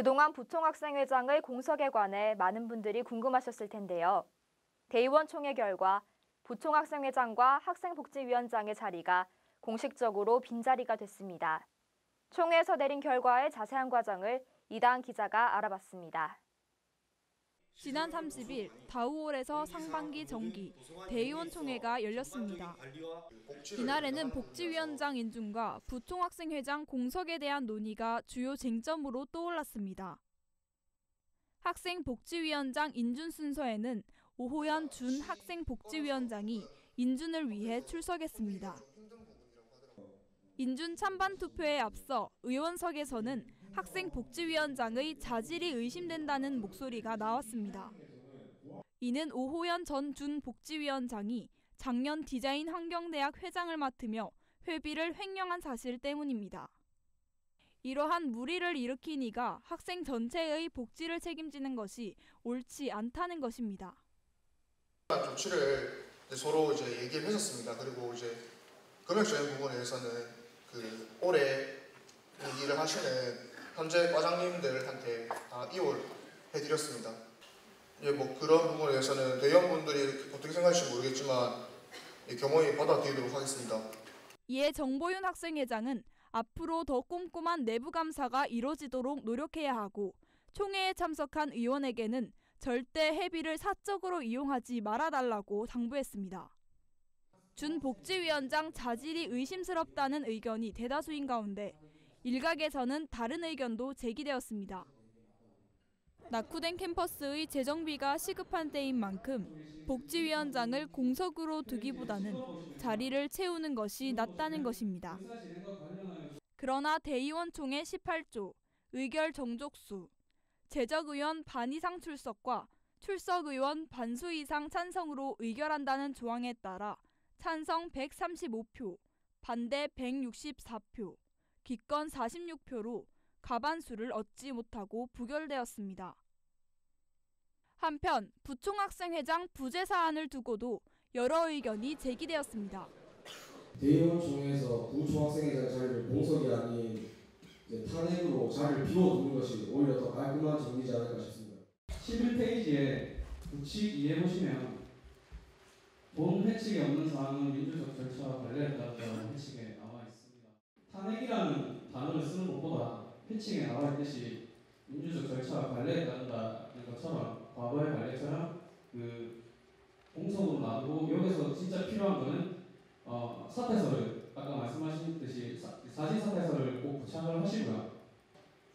그동안 부총학생회장의 공석에 관해 많은 분들이 궁금하셨을 텐데요. 대의원 총회 결과 부총학생회장과 학생복지위원장의 자리가 공식적으로 빈자리가 됐습니다. 총회에서 내린 결과의 자세한 과정을 이다은 기자가 알아봤습니다. 지난 30일 다우홀에서 상반기 정기 대의원 총회가 열렸습니다. 이날에는 복지위원장 인준과 부총학생회장 공석에 대한 논의가 주요 쟁점으로 떠올랐습니다. 학생복지위원장 인준 순서에는 오호연 준 학생복지위원장이 인준을 위해 출석했습니다. 인준 찬반 투표에 앞서 의원석에서는 학생복지위원장의 자질이 의심된다는 목소리가 나왔습니다. 이는 오호연 전 준 복지위원장이 작년 디자인 환경대학 회장을 맡으며 회비를 횡령한 사실 때문입니다. 이러한 무리를 일으킨 이가 학생 전체의 복지를 책임지는 것이 옳지 않다는 것입니다. 조치를 서로 이제 얘기를 했었습니다. 그리고 이제 금액적인 부분에 대해서는 그 올해 일을 하시는 현재 과장님들한테 다 이월해드렸습니다. 이제 뭐 그런 부분에 대해서는 대의원분들이 어떻게 생각하실지 모르겠지만 경호히 받아들이도록 하겠습니다. 이에 정보윤 학생회장은 앞으로 더 꼼꼼한 내부 감사가 이뤄지도록 노력해야 하고 총회에 참석한 의원에게는 절대 회비를 사적으로 이용하지 말아달라고 당부했습니다. 준 복지위원장 자질이 의심스럽다는 의견이 대다수인 가운데 일각에서는 다른 의견도 제기되었습니다. 낙후된 캠퍼스의 재정비가 시급한 때인 만큼 복지위원장을 공석으로 두기보다는 자리를 채우는 것이 낫다는 것입니다. 그러나 대의원 총회 18조, 의결 정족수, 재적의원 반 이상 출석과 출석의원 반수 이상 찬성으로 의결한다는 조항에 따라 찬성 135표, 반대 164표, 기권 46표로 가반수를 얻지 못하고 부결되었습니다. 한편 부총학생회장 부재 사안을 두고도 여러 의견이 제기되었습니다. 대의원 총회에서 부총학생회장 자리를 공석이 아닌 탄핵으로 자리를 비워두는 것이 오히려 더 깔끔한 정리지 않을까 싶습니다. 11페이지에 부칙 이해 보시면 본 회칙에 없는 사항은 민주적 절차와 관련했다는 회칙에 나와 있습니다. 탄핵이라는 단어를 쓰는 회칙에 나와 있듯이 민주적 절차와 관련했다는 것처럼 과거의 관례처럼 그 공석으로 놔두고 여기서 진짜 필요한 거는 어, 사퇴서를 아까 말씀하신 듯이 사실 사퇴서를 꼭 부착을 하시고요.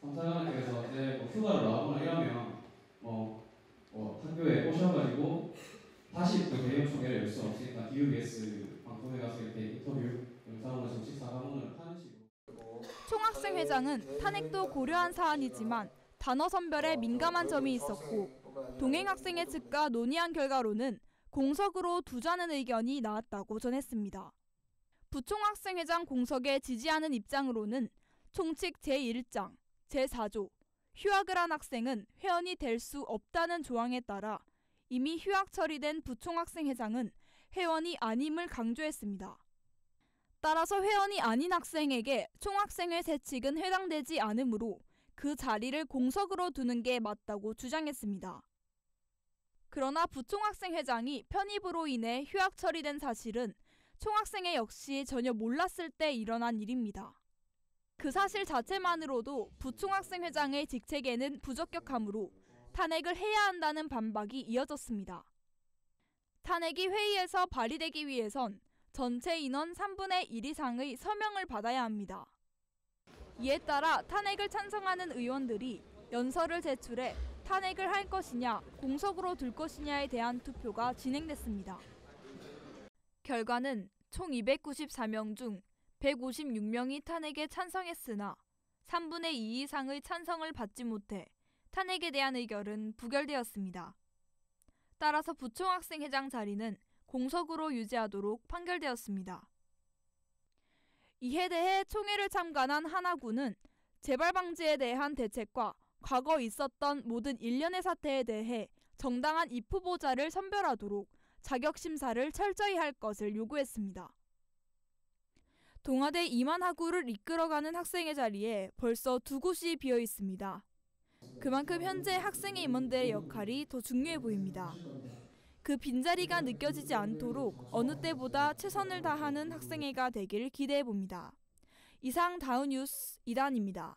상사관께서 이제 뭐 휴가를 나오거나 이러면 뭐, 뭐 학교에 오셔가지고 다시 또 대형 총회를 열 수 없으니까 DUBS 방송에 가서 이렇게 인터뷰 영상으로 정식 사과문을 하는 식으로. 총학생 회장은 탄핵도 고려한 사안이지만 단어 선별에 민감한 점이 있었고 동행 학생의 측과 논의한 결과로는 공석으로 두자는 의견이 나왔다고 전했습니다. 부총학생 회장 공석에 지지하는 입장으로는 총칙 제1장, 제4조, 휴학을 한 학생은 회원이 될 수 없다는 조항에 따라 이미 휴학 처리된 부총학생 회장은 회원이 아님을 강조했습니다. 따라서 회원이 아닌 학생에게 총학생회 세칙은 해당되지 않으므로 그 자리를 공석으로 두는 게 맞다고 주장했습니다. 그러나 부총학생 회장이 편입으로 인해 휴학 처리된 사실은 총학생회 역시 전혀 몰랐을 때 일어난 일입니다. 그 사실 자체만으로도 부총학생 회장의 직책에는 부적격하므로 탄핵을 해야 한다는 반박이 이어졌습니다. 탄핵이 회의에서 발의되기 위해선 전체 인원 3분의 1 이상의 서명을 받아야 합니다. 이에 따라 탄핵을 찬성하는 의원들이 연설을 제출해 탄핵을 할 것이냐, 공석으로 둘 것이냐에 대한 투표가 진행됐습니다. 결과는 총 294명 중 156명이 탄핵에 찬성했으나 3분의 2 이상의 찬성을 받지 못해 탄핵에 대한 의결은 부결되었습니다. 따라서 부총학생 회장 자리는 공석으로 유지하도록 판결되었습니다. 이에 대해 총회를 참관한 하나군은 재발 방지에 대한 대책과 과거 있었던 모든 일련의 사태에 대해 정당한 입 후보자를 선별하도록 자격 심사를 철저히 할 것을 요구했습니다. 동아대 이만 학우를 이끌어가는 학생의 자리에 벌써 두 곳이 비어 있습니다. 그만큼 현재 학생회 임원들의 역할이 더 중요해 보입니다. 그 빈자리가 느껴지지 않도록 어느 때보다 최선을 다하는 학생회가 되길 기대해 봅니다. 이상 다운 뉴스 이단입니다.